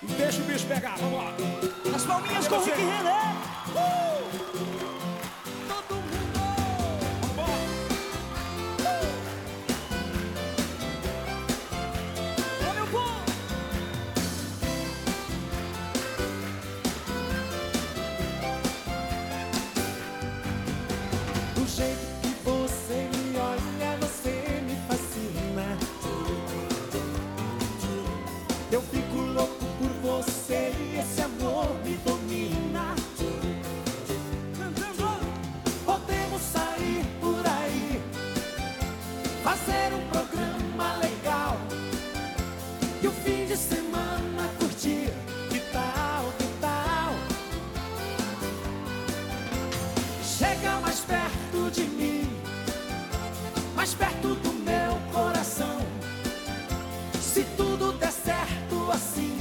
Deixa o bicho pegar, vamos lá. As palminhas Cadê com o? Rick René. Todo mundo! Vambora! Ô, meu povo. Do jeito que você me olha, você me fascina. Eu fico louco fazer um programa legal. E o fim de semana curtir. Que tal, que tal? Chega mais perto de mim, mais perto do meu coração. Se tudo der certo assim,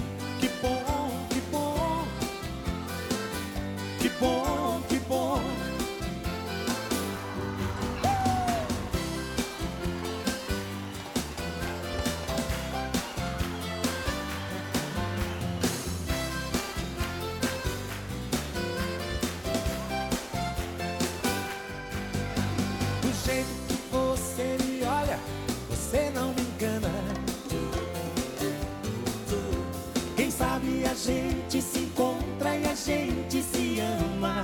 gente se encontra e a gente se ama.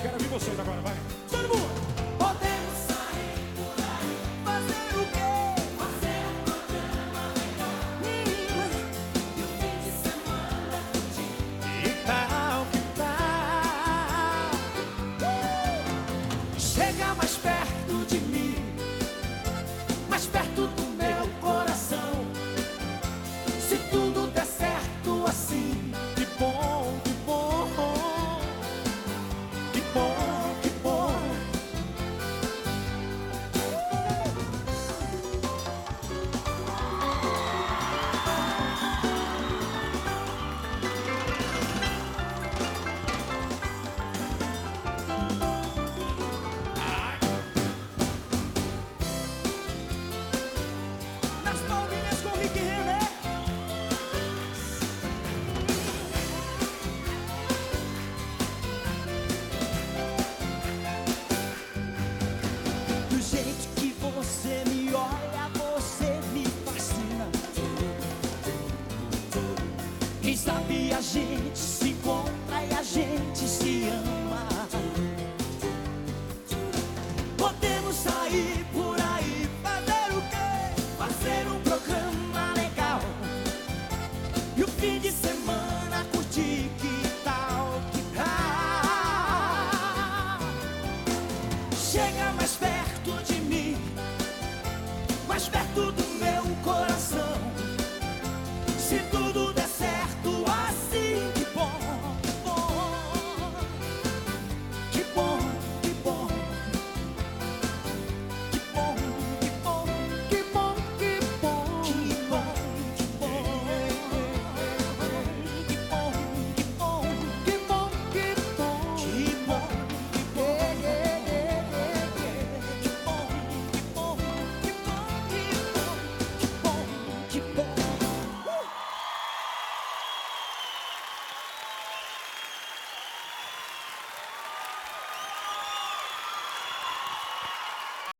Quero ouvir vocês agora, vai. Todo mundo! Podemos sair por aí, fazer o quê? Fazer um programa legal. E o fim de semana curtir. Que tal, que tal? Chega gente se encontra e a gente se ama. Podemos sair por aí, fazer o quê? Fazer um programa legal. E o fim de semana curtir, que tal, que tal? Chega mais perto de mim, mais perto